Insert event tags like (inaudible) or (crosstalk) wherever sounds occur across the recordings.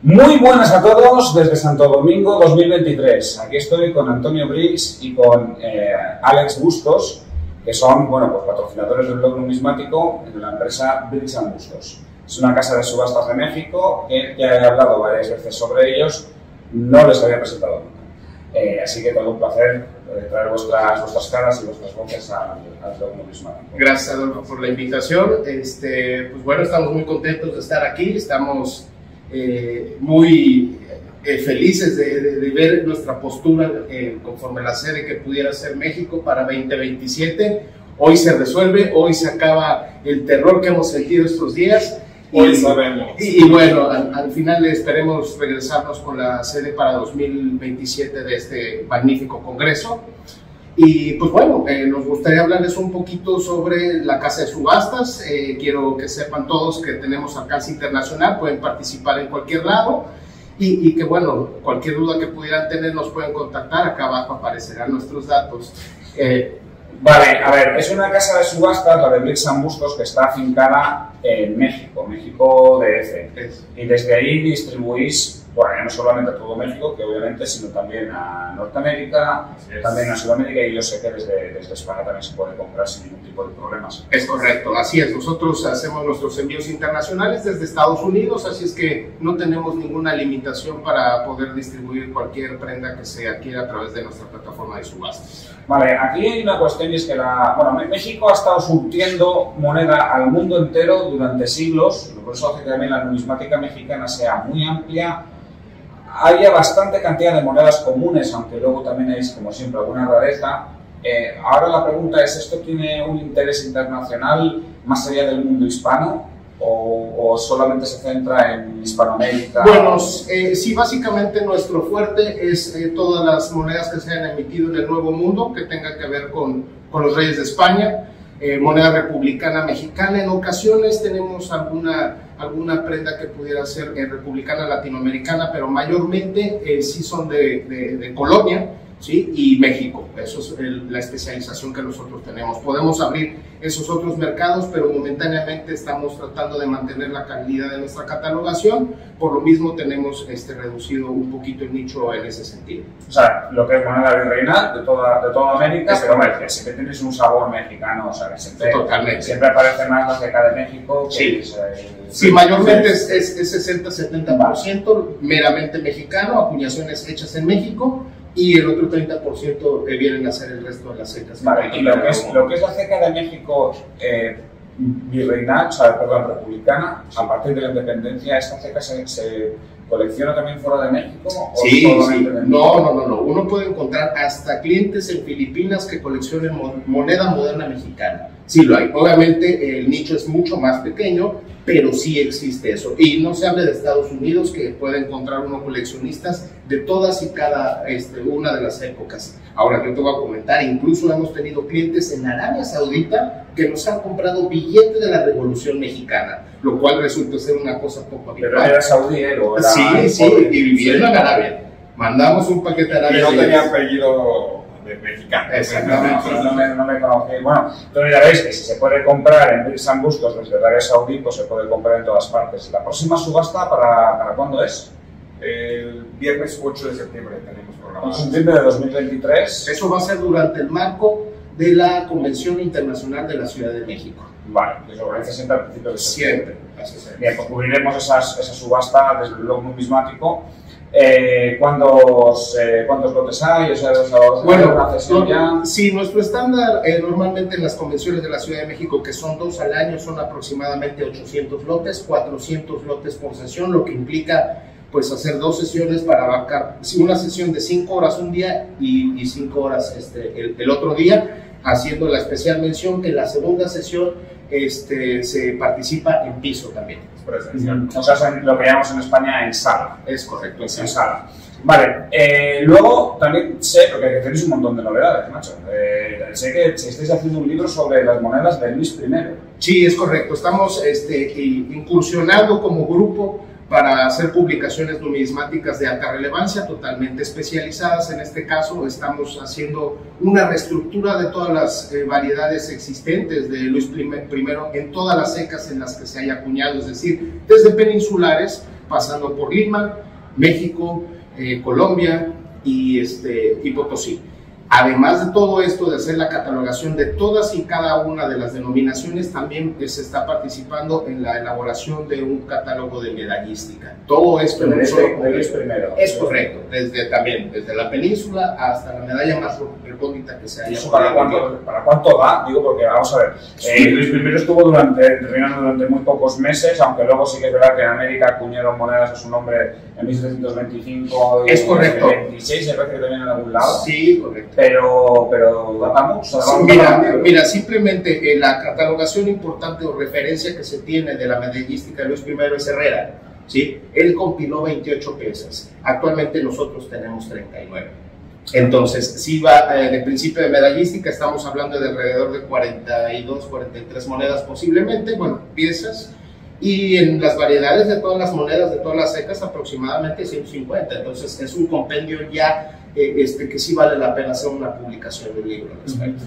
Muy buenas a todos desde Santo Domingo 2023. Aquí estoy con Antonio Briggs y con eh, Alex Bustos, que son bueno, pues, patrocinadores del blog numismático de la empresa Briggs Bustos. Es una casa de subastas de México que ya he hablado varias veces sobre ellos, no les había presentado nunca. Eh, así que todo un placer traer vuestras, vuestras caras y vuestras voces al blog numismático. Gracias, Adolfo, por la invitación. Este, pues bueno, estamos muy contentos de estar aquí. Estamos eh, muy eh, felices de, de- de ver nuestra postura eh, conforme la sede que pudiera ser México para 2027. Hoy se resuelve, hoy se acaba el terror que hemos sentido estos días. Hoy sabemos. Y, y bueno, al, al final esperemos regresarnos con la sede para 2027 de este magnífico congreso. Y pues bueno, eh, nos gustaría hablarles un poquito sobre la casa de subastas. Eh, quiero que sepan todos que tenemos alcance internacional, pueden participar en cualquier lado. Y, y que bueno, cualquier duda que pudieran tener nos pueden contactar, acá abajo aparecerán nuestros datos. Eh, Vale, a ver, es una casa de subastas, la de Briggs Bustos, que está afincada en México, México DF. es- Y desde ahí distribuís, bueno, no solamente a todo México, que obviamente, sino también a Norteamérica, también a Sudamérica, y yo sé que desde, desde España también se puede comprar sin ningún tipo de problemas. Es correcto, así es. Nosotros hacemos nuestros envíos internacionales desde Estados Unidos, así es que no tenemos ninguna limitación para poder distribuir cualquier prenda que se adquiera a través de nuestra plataforma de subastas. Vale, aquí hay una cuestión y es que la, bueno, México ha estado surtiendo moneda al mundo entero durante siglos, por eso hace que también la numismática mexicana sea muy amplia. Haya bastante cantidad de monedas comunes, aunque luego también hay, como siempre, alguna rareza. Eh, ahora la pregunta es, ¿esto tiene un interés internacional más allá del mundo hispano o, o solamente se centra en Hispanoamérica? Bueno, eh, sí, básicamente nuestro fuerte es eh, todas las monedas que se han emitido en el Nuevo Mundo, que tengan que ver con, con los reyes de España, eh, moneda republicana mexicana. En ocasiones tenemos alguna, alguna prenda que pudiera ser eh, republicana latinoamericana, pero mayormente eh, sí son de, de, Colombia. ¿Sí? y México. Eso es la especialización que nosotros tenemos. Podemos abrir esos otros mercados, pero momentáneamente estamos tratando de mantener la calidad de nuestra catalogación. Por lo mismo tenemos este, reducido un poquito el nicho en ese sentido. O sea, lo que es moneda virreinal de toda, de toda América, Es pero que siempre tienes un sabor mexicano, o sea, siempre, Totalmente. siempre aparece más la ceca de México que Sí. es, eh, Sí, mayormente es, es, es 60-70% meramente mexicano, acuñaciones hechas en México, y el otro 30% que vienen a ser el resto de las secas. Vale, y lo que es, lo que es la ceca de México eh, virreinal, o sea, perdón, republicana, a partir de la independencia, ¿esta ceca se, se colecciona también fuera de México? o Sí, sí. No, no, no, no. Uno puede encontrar hasta clientes en Filipinas que coleccionen mo- moneda moderna mexicana. Sí lo hay. Obviamente el nicho es mucho más pequeño, pero sí existe eso. Y no se hable de Estados Unidos, que puede encontrar unos coleccionistas de todas y cada este, una de las épocas. Ahora yo te voy a comentar, incluso hemos tenido clientes en Arabia Saudita que nos han comprado billetes de la Revolución Mexicana, lo cual resulta ser una cosa poco Pero habitual. era saudí, ¿eh? O era Sí, sí, y viviendo en Arabia. Mandamos un paquete a Y Arabia. no Saudita. tenía apellido de mexicano. Exactamente. No, no, me, no me conocí. Bueno, entonces ya veis que si se puede comprar en Briggs Bustos desde Arabia Saudí, pues se puede comprar en todas partes. ¿La próxima subasta para, para cuándo es? El viernes 8 de septiembre tenemos En programado. septiembre de 2023. Eso va a ser durante el marco de la Convención Internacional de la Ciudad de México. Vale, que se organiza siempre al principio de septiembre. Siempre. Así es. Bien, pues cubriremos esas, esa subasta desde el blog numismático. Eh, ¿cuántos, eh, ¿Cuántos lotes hay? O sea, ¿os- Bueno, una ya? sí, nuestro estándar eh, normalmente en las convenciones de la Ciudad de México, que son dos al año, son aproximadamente 800 lotes, 400 lotes por sesión, lo que implica pues hacer dos sesiones para abarcar una sesión de 5 horas un día y 5 horas este, el, el otro día, haciendo la especial mención que la segunda sesión este, se participa en piso también. Es presencial. O sea, es lo que llamamos en España en sala. Es correcto. en sala. Vale, eh, luego también sé, porque tenéis un montón de novedades, macho. Eh, sé que estáis haciendo un libro sobre las monedas de Luis I. Sí, es correcto. Estamos este, incursionando como grupo para hacer publicaciones numismáticas de alta relevancia, totalmente especializadas. En este caso, estamos haciendo una reestructura de todas las eh, variedades existentes de Luis I en todas las secas en las que se haya acuñado, es decir, desde peninsulares pasando por Lima, México, eh, Colombia y, este, y Potosí. Además de todo esto, de hacer la catalogación de todas y cada una de las denominaciones, también se está participando en la elaboración de un catálogo de medallística. Todo esto en un solo desde el primero. Es correcto, desde también, desde la península hasta la medalla más recóndita que se ¿Y haya eso para cuánto, para cuánto da? Digo, porque vamos a ver, eh, Luis I estuvo durante, reinando durante muy pocos meses, aunque luego sí que es verdad que en América acuñaron monedas a su nombre en 1725 y Es correcto. 26, me parece que también en algún lado. Sí, correcto. Pero, pero mucho. Sí, Mira, mira, simplemente eh, la catalogación importante o referencia que se tiene de la medallística de Luis I es Herrera. ¿sí? Él compiló 28 piezas. Actualmente nosotros tenemos 39. Entonces, si va eh, de principio de medallística, estamos hablando de alrededor de 42, 43 monedas posiblemente, bueno, piezas. Y en las variedades de todas las monedas, de todas las secas, aproximadamente 150. Entonces, es un compendio ya eh, este, que sí vale la pena hacer una publicación de libro al respecto.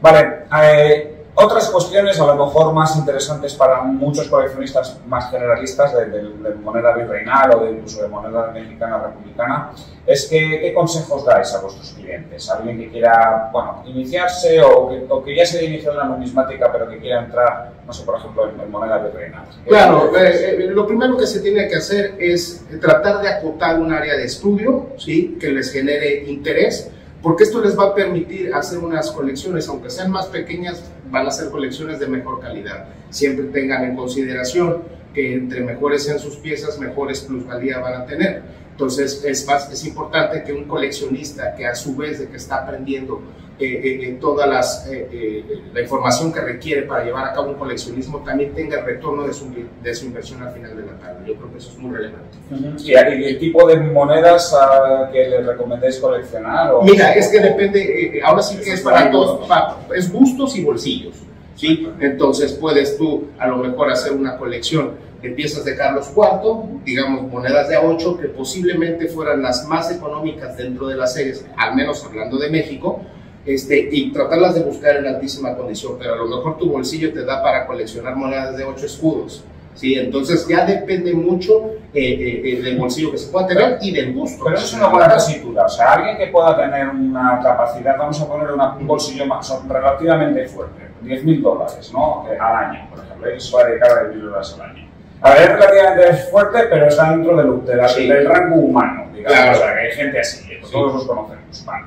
Vale, eh, otras cuestiones a lo mejor más interesantes para muchos coleccionistas más generalistas de, de- de moneda virreinal o de incluso de moneda mexicana republicana es que qué consejos dais a vuestros clientes. Alguien que quiera, bueno, iniciarse o que, o que ya se haya iniciado en la numismática pero que quiera entrar, no sé, por ejemplo, en, en moneda virreinal. Claro, eh, eh, lo primero que se tiene que hacer es tratar de acotar un área de estudio, ¿sí? Que les genere interés, porque esto les va a permitir hacer unas colecciones, aunque sean más pequeñas, van a ser colecciones de mejor calidad. Siempre tengan en consideración que entre mejores sean sus piezas, mejores plusvalía van a tener. Entonces es, más, es importante que un coleccionista que a su vez de que está aprendiendo eh, toda las, eh, eh, la información que requiere para llevar a cabo un coleccionismo también tenga el retorno de su, de su inversión al final de la tarde. Yo creo que eso es muy relevante. ¿Y, y el tipo de monedas ah, que les recomendéis coleccionar? O, Mira, es que depende, eh, ahora sí que es para todos, pa- es gustos y bolsillos, ¿sí? Entonces puedes tú a lo mejor hacer una colección de piezas de Carlos IV, digamos monedas de a 8 que posiblemente fueran las más económicas dentro de las series, al menos hablando de México, este, y tratarlas de buscar en altísima condición, pero a lo mejor tu bolsillo te da para coleccionar monedas de 8 escudos. Sí, entonces ya depende mucho eh, eh, eh, del bolsillo que se pueda tener y del gusto. Pero eso es una buena tesitura. O sea, alguien que pueda tener una capacidad, vamos a poner una- un bolsillo más, relativamente fuerte, 10.000 dólares ¿no? Eh, al año, por ejemplo, y se va a dedicar a 10.000 dólares al año. A ver, es relativamente fuerte, pero está dentro del, de la- Sí. del rango humano, digamos. Claro. O sea, que hay gente así, Sí. todos los conocemos. Vale.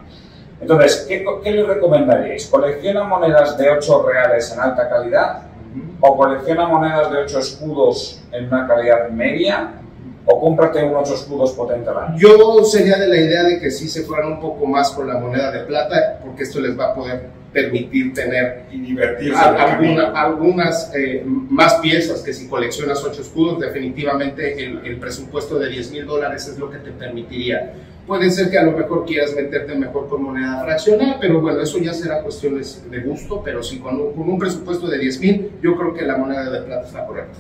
Entonces, ¿qué, ¿qué le recomendaríais? ¿Colecciona monedas de 8 reales en alta calidad? ¿O colecciona monedas de 8 escudos en una calidad media? ¿O cómprate un 8 escudos potente al año? Yo sería de la idea de que sí se fueran un poco más con la moneda de plata, porque esto les va a poder permitir tener y divertirse. alguna- algunas eh, más piezas que si coleccionas ocho escudos, definitivamente el, el presupuesto de 10 mil dólares es lo que te permitiría. Puede ser que a lo mejor quieras meterte mejor con moneda fraccional, pero bueno, eso ya será cuestiones de gusto, pero sí, con un, con un presupuesto de 10 mil, yo creo que la moneda de plata está correcta.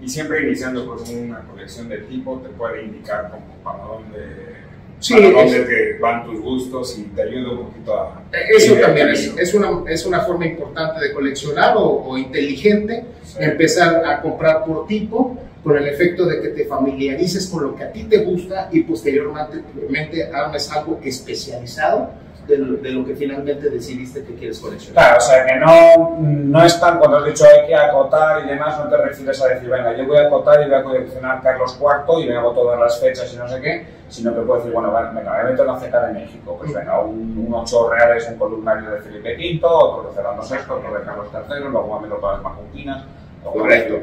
Y siempre iniciando con una colección de tipo te puede indicar como para dónde, Sí, para dónde eso- te van tus gustos y te ayuda un poquito a... Eso ir el también es, es, una, es una forma importante de coleccionar o, o inteligente, Sí. empezar a comprar por tipo con el efecto de que te familiarices con lo que a ti te gusta y posteriormente armes algo especializado de lo, de lo que finalmente decidiste que quieres coleccionar. Claro, o sea, que no, no es tan, cuando has dicho hay que acotar y demás, no te refieres a decir, venga, yo voy a acotar y voy a coleccionar Carlos IV y me hago todas las fechas y no sé qué, sino que puedo decir, bueno, venga, me voy a meter una CK de México, pues venga, un, un 8 reales, un columnario de Felipe V, otro de Fernando VI, otro de Carlos III, luego me meto todas las macuquinas, Correcto.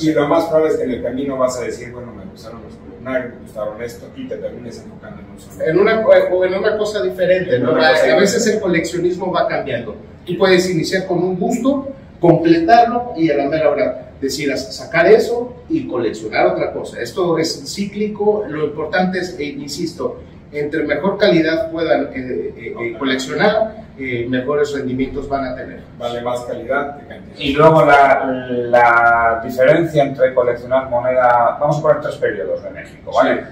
Y lo más probable es que en el camino vas a decir, bueno, me gustaron los columnarios, me gustaron esto, y te termines enfocando en un solo. En una, o en una cosa diferente, ¿no? A, cosa a veces diferente. el coleccionismo va cambiando. Tú puedes iniciar con un gusto, completarlo y a la mera hora decidas sacar eso y coleccionar otra cosa. Esto es cíclico, lo importante es, eh, insisto, entre mejor calidad puedan eh, eh, eh, coleccionar, eh, mejores rendimientos van a tener. Vale más calidad que cantidad. Y luego la, la diferencia entre coleccionar moneda, vamos a poner tres periodos de México, ¿vale?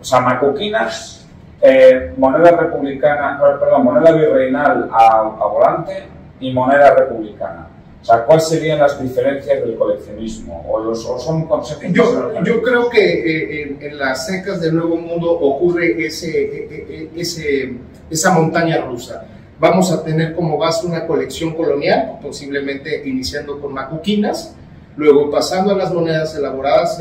O sea, macuquinas, eh, moneda republicana, perdón, moneda virreinal a, a volante y moneda republicana. O sea, ¿cuáles serían las diferencias del coleccionismo? ¿O, los, o son conceptos? Yo, yo creo que eh, en, en, las secas del Nuevo Mundo ocurre ese, e, e, e, ese, esa montaña rusa. Vamos a tener como base una colección colonial, posiblemente iniciando con macuquinas, luego pasando a las monedas elaboradas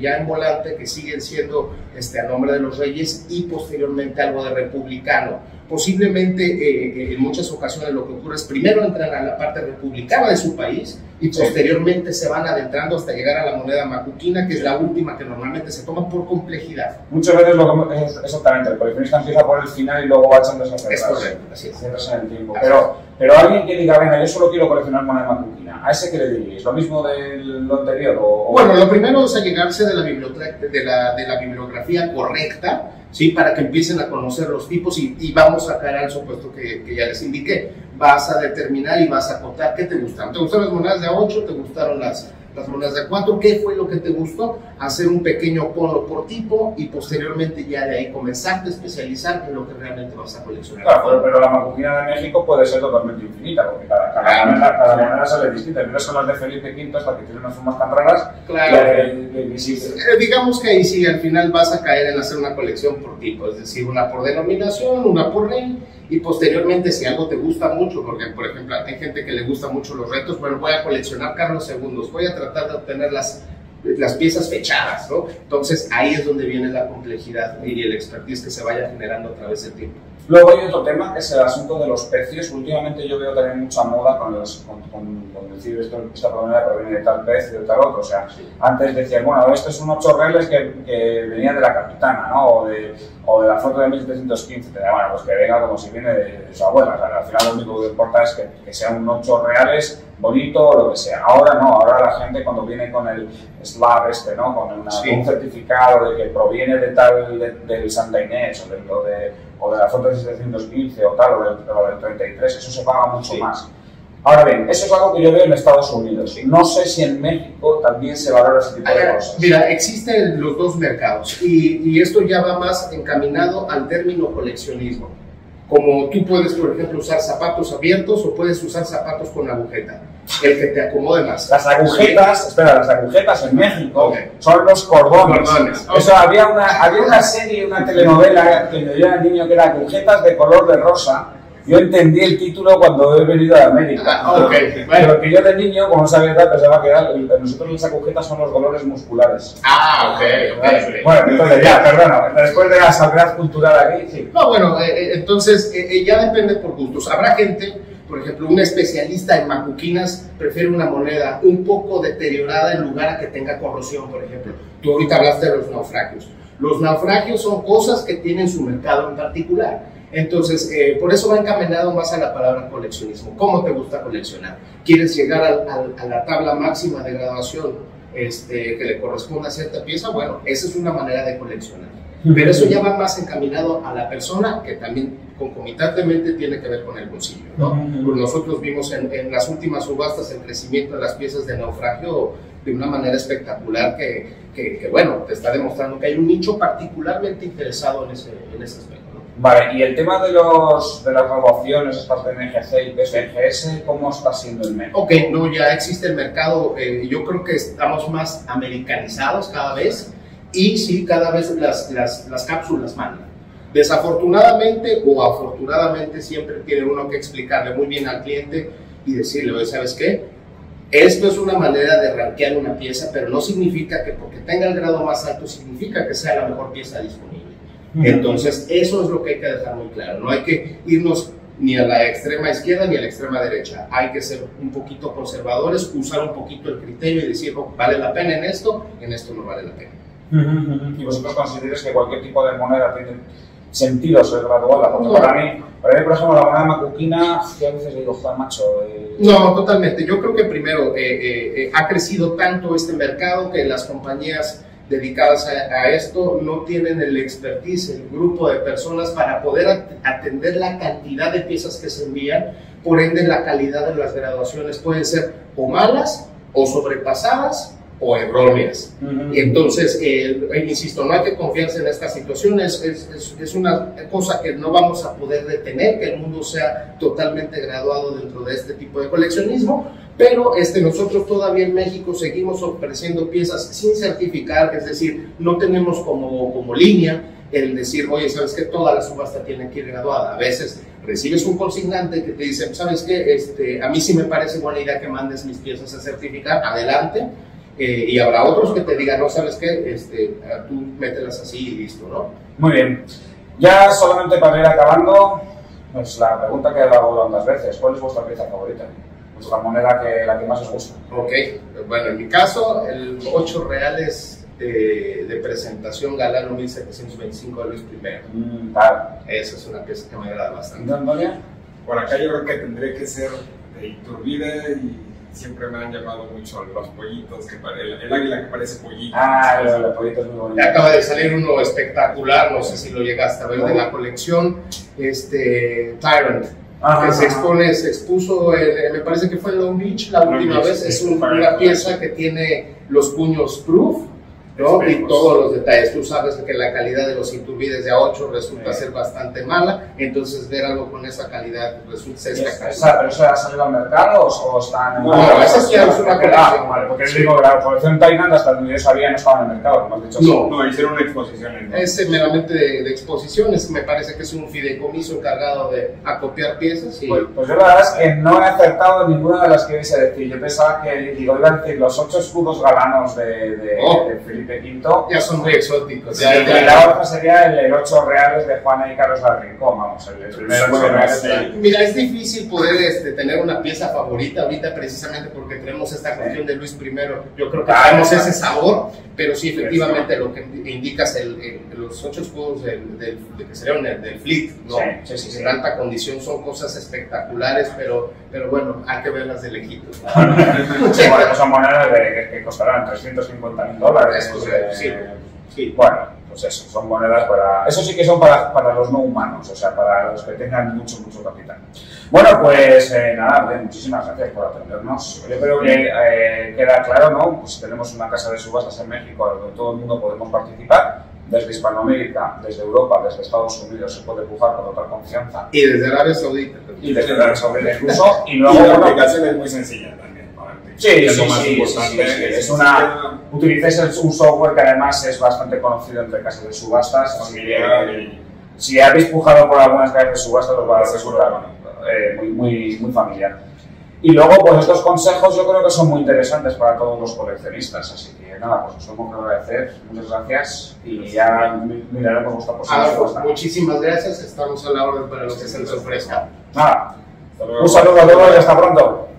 ya en volante, que siguen siendo este, a nombre de los reyes, y posteriormente algo de republicano posiblemente eh, en muchas ocasiones lo que ocurre es primero entran a la parte republicana de su país y posteriormente se van adentrando hasta llegar a la moneda macuquina, que es la última que normalmente se toma por complejidad. Muchas veces lo que es exactamente, el coleccionista empieza por el final y luego va echando esas Es correcto, así es. en el tiempo. Pero, pero alguien que diga, venga, yo solo quiero coleccionar moneda macuquina, ¿a ese qué le diréis? ¿Lo mismo de lo anterior? O, Bueno, lo primero es allegarse de la, de la, de la bibliografía correcta, ¿sí? para que empiecen a conocer los tipos y, vamos a caer al supuesto que, ya les indiqué. Vas a determinar y vas a contar qué te gustaron. ¿Te gustaron las monedas de a 8? ¿Te gustaron las, las monedas de 4? ¿Qué fue lo que te gustó? Hacer un pequeño ponlo por tipo y posteriormente ya de ahí comenzarte a especializar en lo que realmente vas a coleccionar. Claro, pero, la macuquina de México puede ser totalmente infinita, porque cada, cada, Claro. moneda, cada moneda sale distinta. Mira, son las de Felipe V, hasta que tienen unas formas tan raras. Claro. que sí, Eh, digamos que ahí sí, al final vas a caer en hacer una colección por tipo, es decir, una por denominación, una por rey, y posteriormente si algo te gusta mucho, porque por ejemplo hay gente que le gusta mucho los retos, bueno, voy a coleccionar Carlos Segundos, voy a tratar de obtener las, las piezas fechadas, ¿no? Entonces ahí es donde viene la complejidad y el expertise que se vaya generando a través del tiempo. Luego hay otro tema que es el asunto de los precios. Últimamente yo veo también mucha moda con, los, con, con, con decir esto, esta moneda proviene de tal precio, de tal otro. O sea, antes decían, bueno, esto es un 8 reales que, que venía de la capitana, ¿no? O de, o de la foto de 1715. Te da, bueno, pues que venga como si viene de, de su abuela. O sea, al final lo único que importa es que, que sean un 8 reales bonito o lo que sea. Ahora no, ahora la gente cuando viene con el slab este, ¿no? Con una- Sí. un certificado de que proviene de tal, de- del Santa Inés o de, o de, o de la foto de 715 o tal, o del, o del 33, eso se paga mucho Sí. más. Ahora bien, eso es algo que yo veo en Estados Unidos. No sé si en México también se valora ese tipo de cosas. Mira, existen los dos mercados y, y esto ya va más encaminado al término coleccionismo. Como tú puedes, por ejemplo, usar zapatos abiertos o puedes usar zapatos con agujeta, el que te acomode más. Las agujetas, espera, las agujetas en México Ok. son los cordones. Cordones, Eso había una, había una serie, una telenovela que me dio al niño que era agujetas de color de rosa. Yo entendí el título cuando he venido a América. Ah, bueno. Pero que yo de niño, como no sabía tal, pensaba que era, nosotros las agujetas son los dolores musculares. Ah, ok, ok. Bueno, entonces ya, perdona, después de la salvedad cultural aquí, sí. No, bueno, eh, eh, entonces eh, ya depende por gustos. Habrá gente, por ejemplo, un especialista en macuquinas prefiere una moneda un poco deteriorada en lugar a que tenga corrosión, por ejemplo. Tú ahorita hablaste de los naufragios. Los naufragios son cosas que tienen su mercado en particular. Entonces, eh, por eso va encaminado más a la palabra coleccionismo. ¿Cómo te gusta coleccionar? ¿Quieres llegar al- al- a la tabla máxima de graduación este, que le corresponde a cierta pieza? Bueno, esa es una manera de coleccionar. Pero eso ya va más encaminado a la persona que también concomitantemente tiene que ver con el bolsillo. ¿no? Pues nosotros vimos en, en las últimas subastas el crecimiento de las piezas de naufragio de una manera espectacular que, que, que, bueno, te está demostrando que hay un nicho particularmente interesado en ese, en ese aspecto. Vale, y el tema de, los, de las graduaciones, estas de NGC y PSGS, ¿cómo está siendo el mercado? Ok, no, ya existe el mercado, eh, yo creo que estamos más americanizados cada vez y sí, cada vez las, las, las cápsulas mandan. Desafortunadamente o afortunadamente siempre tiene uno que explicarle muy bien al cliente y decirle, ¿sabes qué? Esto es una manera de rankear una pieza, pero no significa que porque tenga el grado más alto significa que sea la mejor pieza disponible. Entonces, eso es lo que hay que dejar muy claro. No hay que irnos ni a la extrema izquierda ni a la extrema derecha. Hay que ser un poquito conservadores, usar un poquito el criterio y decir, oh, vale la pena en esto, en esto no vale la pena. ¿Y vosotros consideráis que cualquier tipo de moneda tiene sentido ser graduada? Porque No. para mí, para mí, por ejemplo, la moneda macuquina, que a veces digo, joder, macho. eh, No, totalmente. Yo creo que primero eh, eh, eh, ha crecido tanto este mercado que las compañías dedicadas a, a esto no tienen el expertise, el grupo de personas para poder at- atender la cantidad de piezas que se envían. Por ende, la calidad de las graduaciones pueden ser o malas o sobrepasadas o erróneas. Y entonces, eh, insisto, no hay que confiarse en esta situación, es, es, es- es una cosa que no vamos a poder detener, que el mundo sea totalmente graduado dentro de este tipo de coleccionismo. Pero este, nosotros todavía en México seguimos ofreciendo piezas sin certificar, es decir, no tenemos como, como línea el decir, oye, ¿sabes qué? Toda la subasta tiene que ir graduada. A veces recibes un consignante que te dice, ¿sabes qué? Este, a mí sí me parece buena idea que mandes mis piezas a certificar, adelante. Eh, y habrá otros que te digan, no, ¿sabes qué? Este, tú mételas así y listo, ¿no? Muy bien. Ya solamente para ir acabando, pues la pregunta que he dado tantas veces, ¿cuál es vuestra pieza favorita? Vuestra moneda que la que más os gusta. Ok, bueno, en mi caso, el 8 reales de, de, presentación Galano 1725 de Luis I. Mm, claro. Esa es una pieza que me agrada bastante. ¿Antonia? Por acá yo creo que tendría que ser de Iturbide y siempre me han llamado mucho los pollitos, que el, el águila que parece pollito. Ah, los, los pollitos muy bonitos. Acaba de salir uno espectacular, no sé si lo llegaste a ver, de la colección este, Tyrant. Ajá, que se expone, se expuso, en- me parece que fue en Long Beach la Long última Beach, vez, es un- una pieza que tiene los puños proof, ¿no? Y Espejos. todos los detalles. Tú sabes que la calidad de los Iturbides de A8 resulta Sí. ser bastante mala, entonces ver algo con esa calidad resulta ser ¿Y esa- espectacular. esa- ¿Pero eso ha salido al mercado o, o están en No, No, esa sí ya es una Ah, colección. vale, porque yo digo que la colección Tainan hasta donde yo sabía no estaba en el mercado, como has dicho. No. No, hicieron una exposición en Es eh, meramente de, de exposiciones, me parece que es un fideicomiso encargado de acopiar piezas y Pues, pues yo la verdad es que no he acertado ninguna de las que ibais a decir. Yo pensaba que, digo, iba a decir los ocho escudos galanos de, de, Oh. de Felipe V. ya son muy exóticos. Sí, ya- ya- la otra sería el, el ocho reales de Juana y Carlos Larrincón, vamos, el, el primer reales. sí. de- Mira, es difícil poder este, tener una pieza favorita ahorita precisamente porque tenemos esta cuestión de Luis I. Yo creo que Claro, tenemos ese sabor, pero sí, efectivamente, lo que indicas, el, el- los ocho escudos del, del, de que serían el- del Fleet, ¿no? Sí, sí, sí, sí. en alta condición son cosas espectaculares, pero, pero bueno, hay que verlas de lejitos. (laughs) Sí, bueno, son monedas de, que, que costarán 350 mil dólares. Sí. Sí. Bueno, pues eso, son monedas para... Eso sí que son para, para los no humanos, o sea, para los que tengan mucho, mucho capital. Bueno, pues eh, nada, bien, muchísimas gracias por atendernos. Yo creo que eh, queda claro, ¿no? Pues tenemos una casa de subastas en México donde todo el mundo podemos participar. Desde Hispanoamérica, desde Europa, desde Estados Unidos se puede pujar con total confianza. Y desde Arabia Saudita. Y desde Arabia Saudita incluso. Y (laughs) Y luego, la aplicación es muy sencilla también. Sí, que es sí, lo más sí, importante. sí, sí, sí, es una- Utilicéis un software que además es bastante conocido entre casas de subastas, que si habéis pujado por algunas casas de subastas os va a resultar eh, muy, muy, muy familiar. Y luego, pues estos consejos yo creo que son muy interesantes para todos los coleccionistas, así que nada, pues os tengo que agradecer, muchas gracias y ya mi- miraremos vuestra subasta. muchísimas gracias, estamos a la orden para lo que se les ofrezca. Nada, un saludo a todos y hasta pronto.